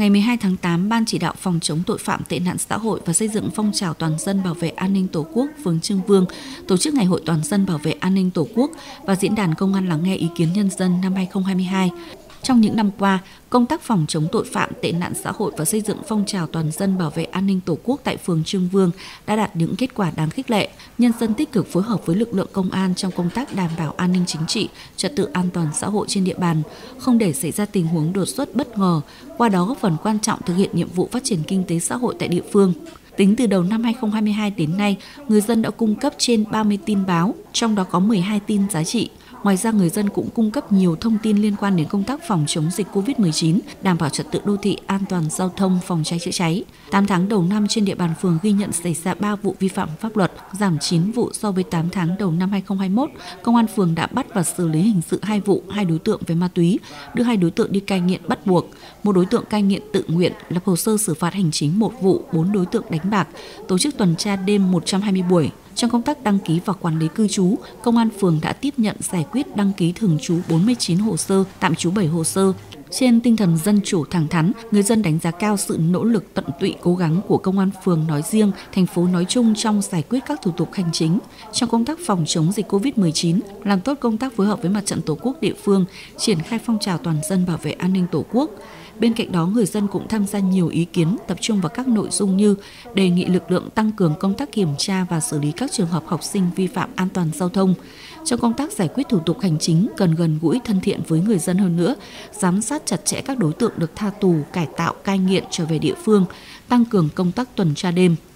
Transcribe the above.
Ngày 12 tháng 8, Ban chỉ đạo phòng chống tội phạm tệ nạn xã hội và xây dựng phong trào toàn dân bảo vệ an ninh Tổ quốc phường Trưng Vương tổ chức Ngày hội toàn dân bảo vệ an ninh Tổ quốc và diễn đàn công an lắng nghe ý kiến nhân dân năm 2022. Trong những năm qua, công tác phòng chống tội phạm, tệ nạn xã hội và xây dựng phong trào toàn dân bảo vệ an ninh Tổ quốc tại phường Trương Vương đã đạt những kết quả đáng khích lệ. Nhân dân tích cực phối hợp với lực lượng công an trong công tác đảm bảo an ninh chính trị, trật tự an toàn xã hội trên địa bàn, không để xảy ra tình huống đột xuất bất ngờ, qua đó góp phần quan trọng thực hiện nhiệm vụ phát triển kinh tế xã hội tại địa phương. Tính từ đầu năm 2022 đến nay, người dân đã cung cấp trên 30 tin báo, trong đó có 12 tin giá trị. Ngoài ra, người dân cũng cung cấp nhiều thông tin liên quan đến công tác phòng chống dịch COVID-19, đảm bảo trật tự đô thị, an toàn giao thông, phòng cháy chữa cháy. 8 tháng đầu năm trên địa bàn phường ghi nhận xảy ra 3 vụ vi phạm pháp luật, giảm 9 vụ so với 8 tháng đầu năm 2021. Công an phường đã bắt và xử lý hình sự 2 vụ, hai đối tượng về ma túy, đưa hai đối tượng đi cai nghiện bắt buộc, một đối tượng cai nghiện tự nguyện, lập hồ sơ xử phạt hành chính một vụ, 4 đối tượng đánh bạc, tổ chức tuần tra đêm 120 buổi, trong công tác đăng ký và quản lý cư trú, Công an phường đã tiếp nhận giải quyết đăng ký thường trú 49 hồ sơ, tạm trú 7 hồ sơ. Trên tinh thần dân chủ thẳng thắn, người dân đánh giá cao sự nỗ lực tận tụy cố gắng của công an phường nói riêng, thành phố nói chung trong giải quyết các thủ tục hành chính. Trong công tác phòng chống dịch COVID-19, làm tốt công tác phối hợp với mặt trận Tổ quốc địa phương, triển khai phong trào toàn dân bảo vệ an ninh Tổ quốc. Bên cạnh đó, người dân cũng tham gia nhiều ý kiến tập trung vào các nội dung như đề nghị lực lượng tăng cường công tác kiểm tra và xử lý các trường hợp học sinh vi phạm an toàn giao thông. Trong công tác giải quyết thủ tục hành chính cần gần gũi thân thiện với người dân hơn nữa, giám sát sát chặt chẽ các đối tượng được tha tù, cải tạo, cai nghiện trở về địa phương, tăng cường công tác tuần tra đêm –